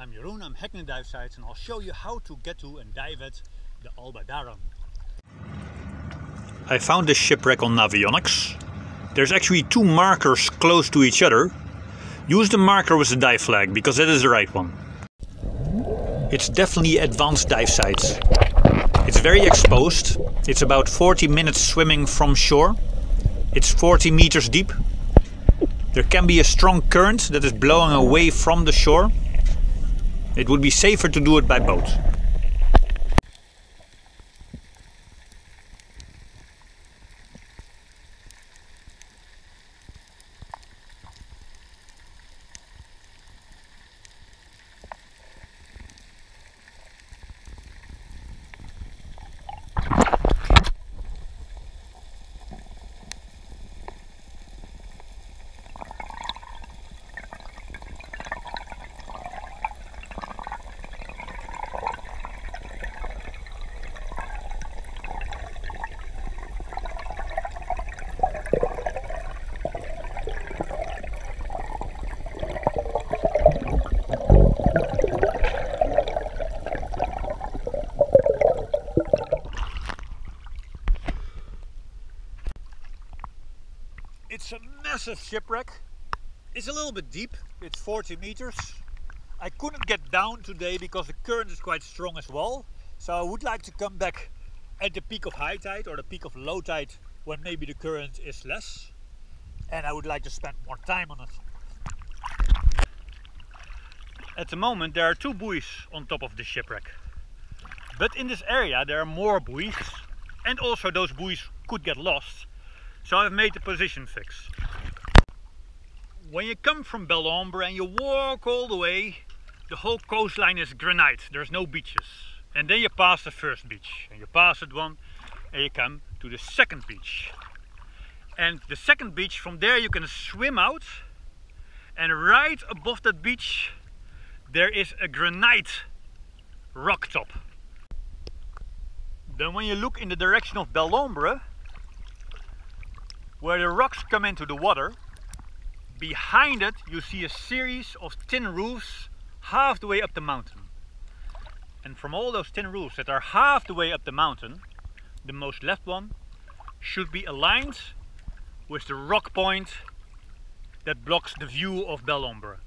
I'm Jeroen, I'm hacking dive sites and I'll show you how to get to and dive at the Alba Aldebaran. I found this shipwreck on Navionics. There's actually two markers close to each other. Use the marker with the dive flag because that is the right one. It's definitely advanced dive sites. It's very exposed. It's about 40 minutes swimming from shore. It's 40 meters deep. There can be a strong current that is blowing away from the shore it would be safer to do it by boat. It's a massive shipwreck. It's a little bit deep, it's 40 meters. I couldn't get down today because the current is quite strong as well. So I would like to come back at the peak of high tide or the peak of low tide when maybe the current is less. And I would like to spend more time on it. At the moment there are two buoys on top of the shipwreck. But in this area there are more buoys and also those buoys could get lost so I've made the position fix. When you come from Bel Ombre and you walk all the way, the whole coastline is granite, there's no beaches. And then you pass the first beach, and you pass that one, and you come to the second beach. And the second beach, from there you can swim out, and right above that beach there is a granite rock top. Then when you look in the direction of Bel Ombre, where the rocks come into the water, behind it you see a series of tin roofs half the way up the mountain. And from all those tin roofs that are half the way up the mountain, the most left one should be aligned with the rock point that blocks the view of Bel Ombre.